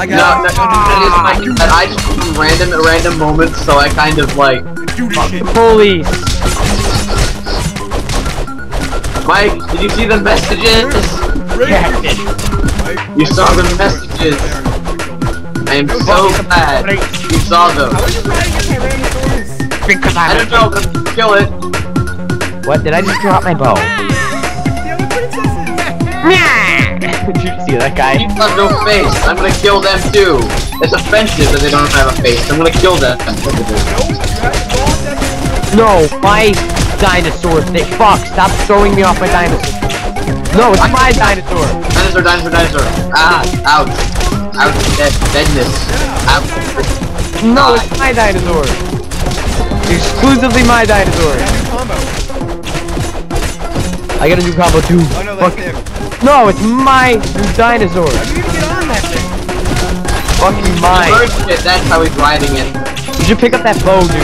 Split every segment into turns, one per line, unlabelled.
I
No,
got
no, that is my ah. that I just put random at random moments, so I kind of like
do shit.
Police.
Mike, did you see the messages?
Yeah,
You saw the messages. I am so glad you saw them.
How are you riding in my Tyrannosaurus?
Because
I
I'm
don't know, but kill it.
What? Did I just drop my bow? Ah. The that guy?
You have no face. I'm gonna kill them too. It's offensive that they don't have a face. I'm gonna kill them.
No, you have to go off that
No, my dinosaur thing. Fuck, stop throwing me off my dinosaur. No, it's my dinosaur.
Dinosaur, dinosaur, dinosaur. Ah, ouch. Ouch, dead, deadness. Ouch.
No, it's my dinosaur. Exclusively my dinosaur. I got a new combo too.
No, that's
Fuck. No, it's my dinosaur.
How do you get on that thing?
Fucking mine.
First hit, that's how he's riding it.
Did you should pick up that bow, dude.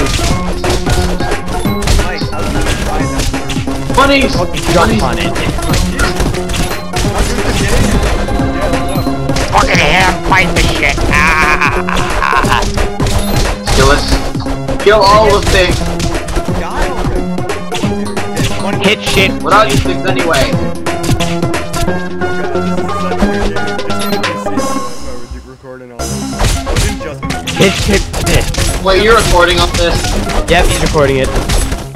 Mike, how do you even try that?
Bunnies!
Fucking jump on it.
How good is it? Yeah, look up.
Fucking ham, fight the shit. Ah.
Kill it. Kill all of things.
Die already. One
Hit shit.
What are these things anyway? Wait, you're recording on this?
Yep, he's recording it.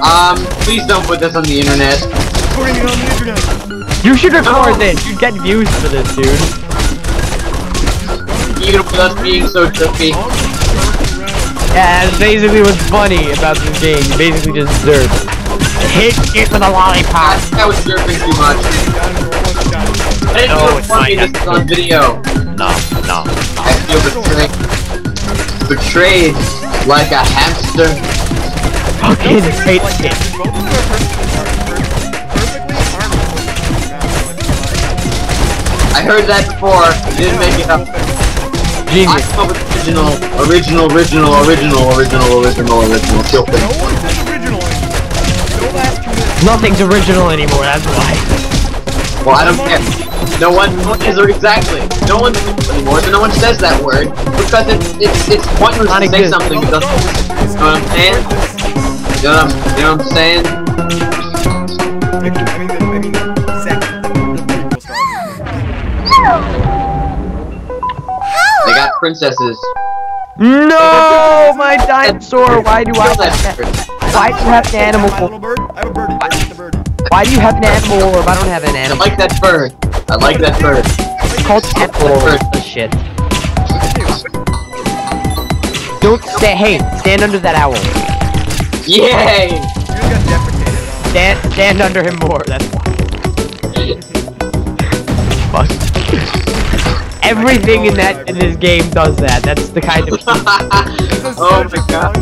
Um, please don't put this on the internet.
recording it on the internet.
You should record this. You'd get views for this, dude.
Even with us being so trippy.
Yeah, that's basically what's funny about this game. You basically just deserve. Hit shit with a lollipop.
I, I was jerking too much. I didn't
No,
know
it's
it's funny
fine.
this is on video.
No, no.
I feel betrayed. Betrayed like a hamster.
Fucking hate shit.
I heard that before. Didn't make it up. I
Genius.
come up original, original, original, original, original, original, original. Kill thing.
original anymore. No last two minutes.
Nothing's original anymore, that's why.
Well, I don't care. No one, no one is exactly. No one anymore. So no one says that word because it's it's it's pointless
Not
to say
exist.
something. It doesn't. You know what I'm saying? You know what I'm, you know what I'm saying?
I mean, the, I mean, the second, the prequel Star Wars.
They got princesses.
No, my dinosaur. Why do I have
bird.
Why do you have an animal?
My little bird? I have a birdie. Birdie the birdie.
Why do you have an animal orb? I don't have an
I
animal.
like that bird. I like that bird.
It's called animal orb. This shit. Don't stay. Hey, stand under that owl.
Yay!
You just got defecated.
Stand, stand under him more. That's why. Fuck. Everything in that in this game does that. That's the kind of.
oh my god,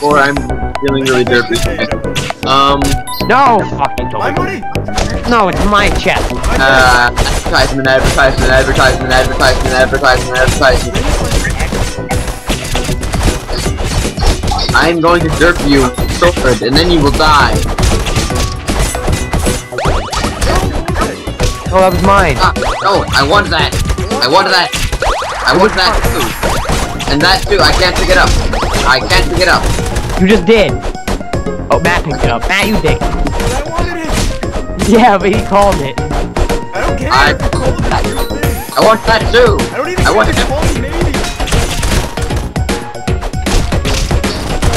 Or I'm feeling really derpy. Um,
No, fucking
My money!
No, it's my chest.
uh, advertisement, advertisement, advertisement, advertisement, advertisement, advertisement. I'm going to derp you, sword, and then you will die.
Oh, that was mine.
Ah, no, I want that. I want that. I want that too. And that too, I can't pick it up. I can't pick it up.
You just did. Oh, Matt picked it up. Matt, you did.
But I wanted it!
Yeah, but he called it.
I don't care!
I-
You called it.
I want that too.
I don't even
I want
if
that.
you call me maybe!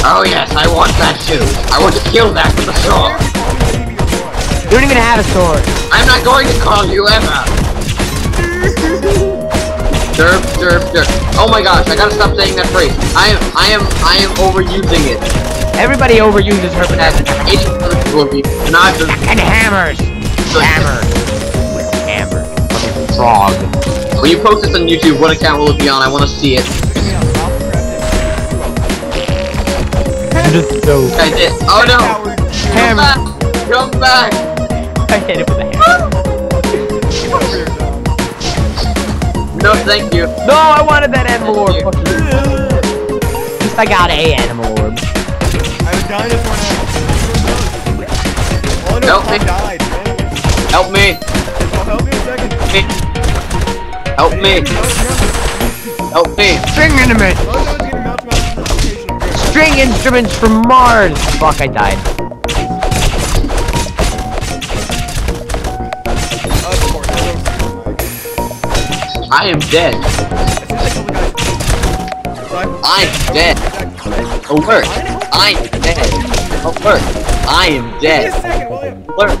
Oh yes, I want that too. I want to kill that with a sword.
Call me maybe or what?
You don't even have a sword.
I'm not going to call you ever. Derp, derp, derp. Oh my gosh, I gotta stop saying that phrase. I am, I am, I am overusing it.
Everybody overuses her
That's
banana.
80% will be not just
And hammers. Hammers. Hammer. Fucking frog.
When you post this on YouTube, what account will it be on? I want to see it.
You just so.
I did. Oh no!
Coward.
Come
Hammer.
back! Come back!
I hit it with a hammer.
Get over here, dog.
No, thank you.
No, I wanted that animal orb. Fuck you. I got a animal orb.
I have a dinosaur now. Oh no,
Help
I
me.
died. man.
Help me!
Well, help me a second.
Help me!
No, no.
Help me.
String instruments!
Oh, no, it's getting mouse mouse notification. I'm good.
String instruments from Mars! Fuck, I died.
Of course, I don't see it.
I am dead.
As soon as I kill the guy. So I'm-
I'm dead. Alert. I am dead. Alert. I am
Give me a
dead.
second,
Alert.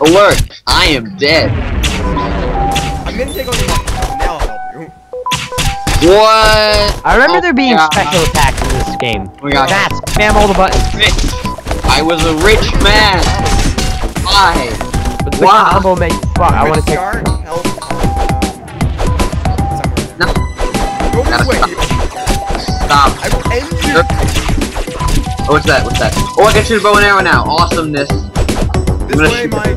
Alert. I am dead.
I'm gonna take all your. Now I'll help you.
What?
I remember
Oh,
there being
yeah.
special attacks in this game.
We got
That's spam all the buttons.
rich. I was a rich man. Why?
But the
Wow.
combo menu. Fuck, I want to take.
Start, help. Uh, somewhere.
No.
Go this way.
stop. Stop.
I will end you.
Sure. Oh, what's that? What's that? Oh, I can shoot a bow and arrow now. Awesomeness.
This way,
shoot-
Mike.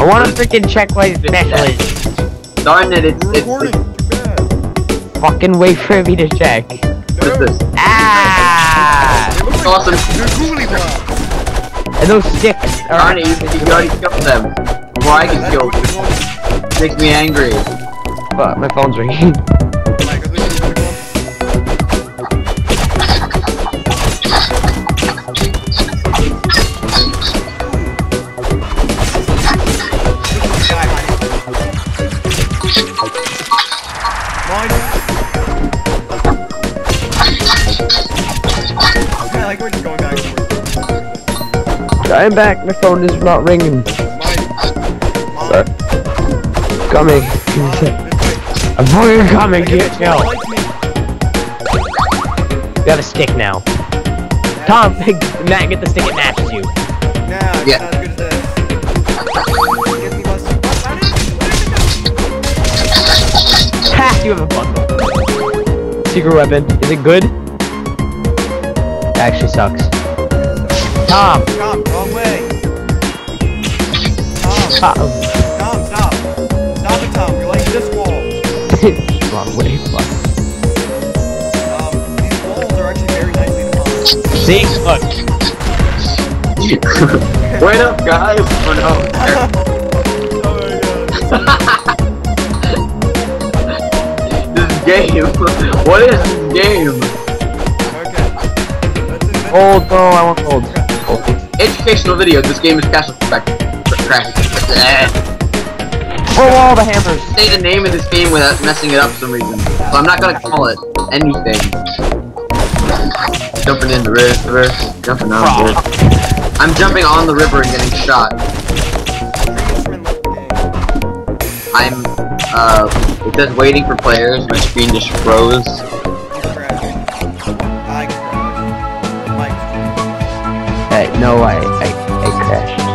I want to freaking check my special.
Darn it, it's,
We're
it's,
recording.
it's
Fucking wait for me to check.
what's this?
Ah!
They look like
Awesome.
They're googly blocks.
And those sticks are.
Darn it, you, you already killed them. Before I can kill them. Makes me angry.
Fuck, my phone's ringing.
Okay, I like where you're going back and forth.
I'm back. My phone is not ringing.
Mine.
Sorry. Coming. I'm fucking coming. Can't kill. We have a stick now. Tom, Matt, get the stick. It matches you.
Nah,
Yeah.
as good as this. Gives me less- How did you- where did it go?
Ha! You have a bundle. Secret weapon. Is it good? It actually sucks. Tom.
Tom, wrong way. Tom,
Tom.
Tom, stop. Stop it, Tom. You're like this wall.
Wrong way. Fuck.
Um, these walls are actually very nicely defined.
See? Look.
Wait up, guys. Oh no.
oh my god.
this game. What is this game?
Okay. That's it.
Gold. No, I want gold.
Educational video. This game is effect. Crash.
Throw all the hammers.
Say the name of this game without messing it up for some reason. So I'm not gonna call it anything. Jumping in the river, jumping on the river. I'm jumping on the river and getting shot.
Three instrument left game.
I'm, uh, it says waiting for players. My screen just froze.
No, I, I, I crashed.